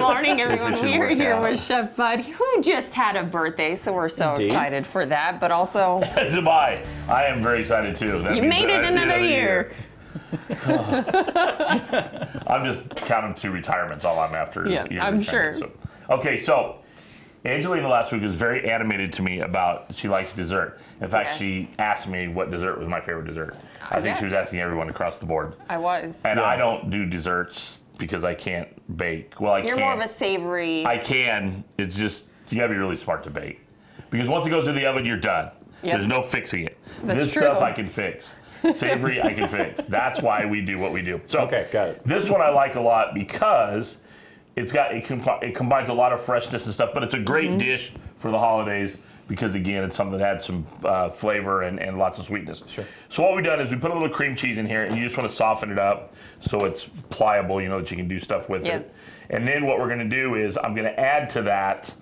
morning, everyone. We are here out. with Chef Bud, who just had a birthday, so we're so Indeed. excited for that. But also, As am I. I am very excited too. That you made it I did another year. I'm just counting two retirements. All I'm after is Yeah, I'm sure. so. Okay, so Angelina last week was very animated to me about she likes dessert. In fact, Yes. she asked me what dessert was my favorite dessert. I think bet. she was asking everyone across the board. I was. And Yeah. I don't do desserts because I can't bake. Well, I can. You're can. more of a savory. I can. It's just you gotta be really smart to bake because once it goes in the oven, you're done. Yep. There's no fixing it. That's this true. stuff I can fix. Savory I can fix. That's why we do what we do. So Okay, got it. This one I like a lot because it's got it, combi- it combines a lot of freshness and stuff, but it's a great Mm-hmm. dish for the holidays because again it's something that adds some uh, flavor and, and lots of sweetness. Sure. So what we've done is we put a little cream cheese in here, and you just want to soften it up so it's pliable. You know that you can do stuff with Yeah. it. And then what we're going to do is I'm going to add to that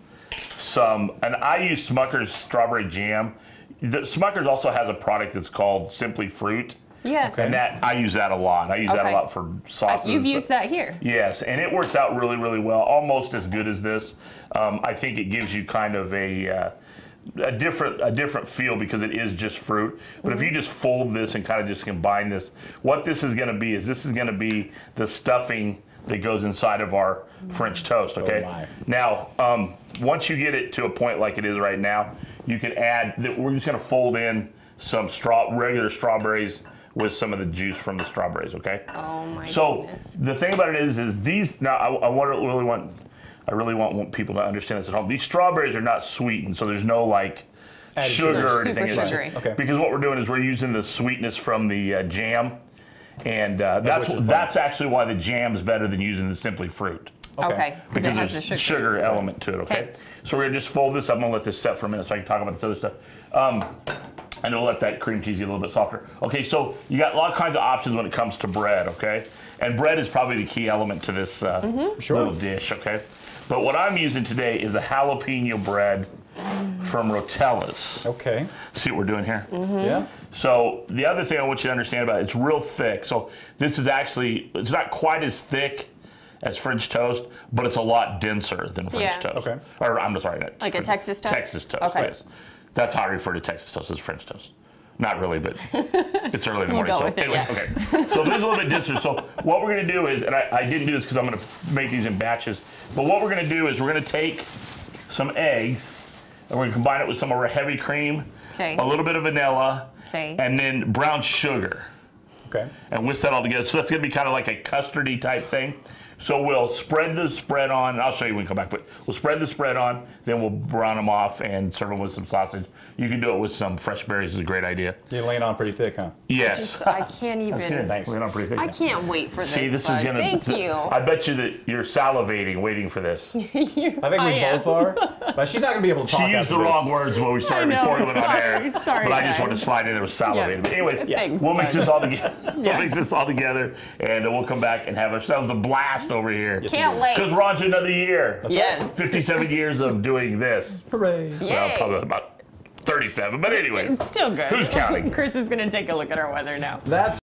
some, and I use Smucker's strawberry jam. The, Smucker's also has a product that's called Simply Fruit. yes. And that I use that a lot. I use that a lot for sauces. You've used that here. Yes, and it works out really, really well. Almost as good as this. Um, I think it gives you kind of a uh, a different a different feel because it is just fruit. But if you just fold this and kind of just combine this, what this is going to be is this is going to be the stuffing that goes inside of our French toast. Okay. my. now, um, once you get it to a point like it is right now, you can add. that We're just going to fold in some straw regular strawberries with some of the juice from the strawberries. Okay. Oh my So goodness. the thing about it is, is these now I, I want really want, I really want, want people to understand this at home. These strawberries are not sweetened, so there's no like Added sugar sugar. or Super anything. in it. sugary. Okay. Because what we're doing is we're using the sweetness from the uh, jam, and uh, that's which is fun. that's actually why the jam's better than using the simply fruit Okay. Because it because has the there's sugar. sugar. element to it. Okay? Okay. So we're gonna just fold this up. I'm gonna let this set for a minute so I can talk about this other stuff. Um, and it'll let that cream cheese get a little bit softer. Okay, so you got a lot of kinds of options when it comes to bread. Okay, and bread is probably the key element to this uh, Mm-hmm. Sure. little dish. Okay, but what I'm using today is a jalapeno bread from Rotella's. Okay. See what we're doing here? Mm-hmm. Yeah. So the other thing I want you to understand about it, it's real thick. So this is actually it's not quite as thick as French toast, but it's a lot denser than French Yeah. toast. Okay. Or I'm sorry, not Like a French- Texas toast? Texas toast. Okay. Yes. That's how I refer to Texas toast as French toast. Not really, but it's early in the We'll morning. go so with it, anyway, yeah. okay. So this is a little bit different. So what we're gonna do is, and I, I didn't do this because I'm gonna make these in batches, but what we're gonna do is we're gonna take some eggs and we're gonna combine it with some of our heavy cream, Okay. a little bit of vanilla, Okay. and then brown sugar Okay. and whisk that all together. So that's gonna be kind of like a custardy type thing. So we'll spread the spread on, I'll show you when we come back, but we'll spread the spread on, then we'll brown them off and serve them with some sausage. You can do it with some fresh berries, is a great idea. You're laying on pretty thick, huh? Yes. Just- I can't even. Thanks. We're not pretty thick I can't wait for this. See, this Bud. is gonna. Thank you. I bet you that you're salivating, waiting for this. I think we am. both are. But she's not gonna be able to talk. She used after the this. wrong words when we started know, before we went on air. sorry, but I just guys. want to slide in there with salivating. Yeah. But anyways, Thanks, we'll mix this all together. Yeah. We'll mix this all together, and then we'll come back and have ourselves a blast over here. Can't wait. Because we're on to another year. Yes. 57 years of doing this. Hooray. Well, probably about 37. But anyways, It's still good. Who's counting? Chris is going to take a look at our weather now. That's